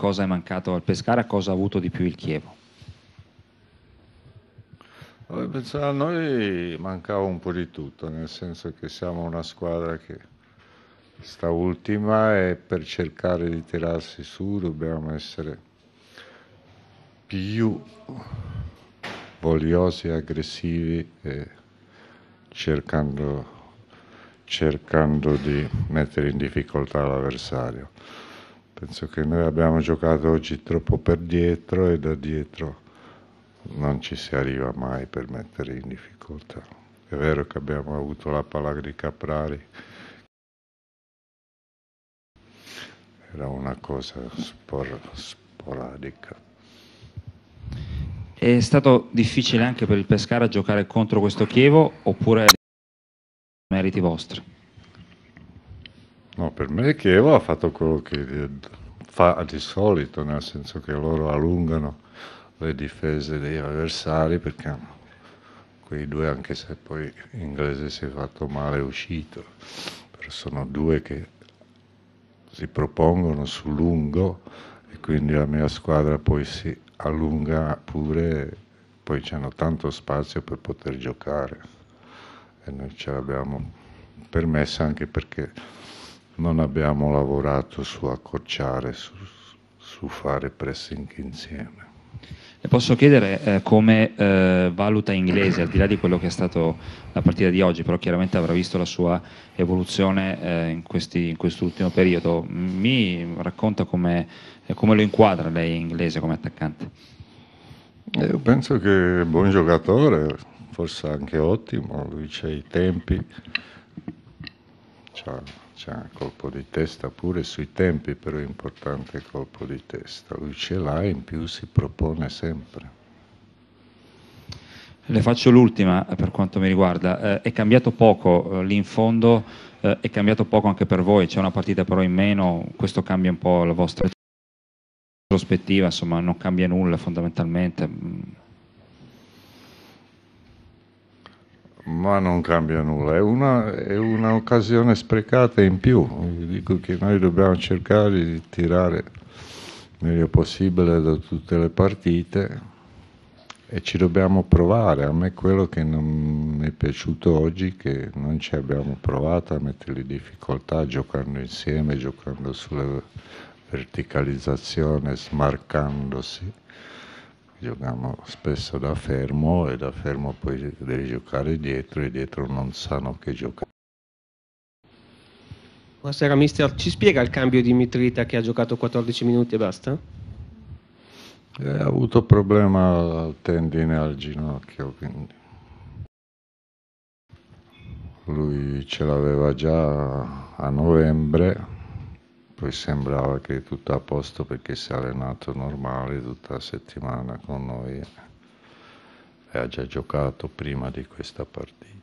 cosa è mancato al Pescara, cosa ha avuto di più il Chievo? A noi mancava un po' di tutto, nel senso che siamo una squadra che sta ultima e per cercare di tirarsi su dobbiamo essere più vogliosi, aggressivi e cercando, cercando di mettere in difficoltà l'avversario. Penso che noi abbiamo giocato oggi troppo per dietro e da dietro non ci si arriva mai per mettere in difficoltà. È vero che abbiamo avuto la palla di Caprari, era una cosa spor- sporadica. È stato difficile anche per il Pescara giocare contro questo Chievo oppure meriti vostri? No, per me Chievo ha fatto quello che fa di solito, nel senso che loro allungano le difese degli avversari perché quei due, anche se poi l'inglese si è fatto male, è uscito, però sono due che si propongono su lungo e quindi la mia squadra poi si allunga pure, poi c'hanno tanto spazio per poter giocare. E noi ce l'abbiamo permessa anche perché non abbiamo lavorato su accorciare, su, su fare pressing insieme. Le posso chiedere eh, come eh, valuta inglese, al di là di quello che è stato la partita di oggi, però chiaramente avrà visto la sua evoluzione eh, in, questi, in, quest'ultimo periodo. Mi racconta come, eh, come lo inquadra lei inglese come attaccante? Eh, io penso che è buon giocatore, forse anche ottimo, lui c'ha i tempi, c'è un colpo di testa pure sui tempi, però è importante il colpo di testa. Lui ce l'ha e in più si propone sempre. Le faccio l'ultima eh, per quanto mi riguarda. Eh, è cambiato poco eh, lì in fondo, eh, è cambiato poco anche per voi, c'è una partita però in meno, questo cambia un po' la vostra prospettiva, insomma non cambia nulla fondamentalmente. Ma non cambia nulla, è, una, è un'occasione sprecata in più. Dico che noi dobbiamo cercare di tirare il meglio possibile da tutte le partite e ci dobbiamo provare. A me quello che non mi è piaciuto oggi che non ci abbiamo provato a mettere in difficoltà giocando insieme, giocando sulla verticalizzazione, smarcandosi giochiamo spesso da fermo e da fermo poi devi giocare dietro e dietro non sanno che giocare. Buonasera mister, ci spiega il cambio di Mitrita che ha giocato 14 minuti e basta? Eh, ha avuto problema al tendine al ginocchio, quindi lui ce l'aveva già a novembre poi sembrava che tutto a posto perché si è allenato normale tutta la settimana con noi e ha già giocato prima di questa partita.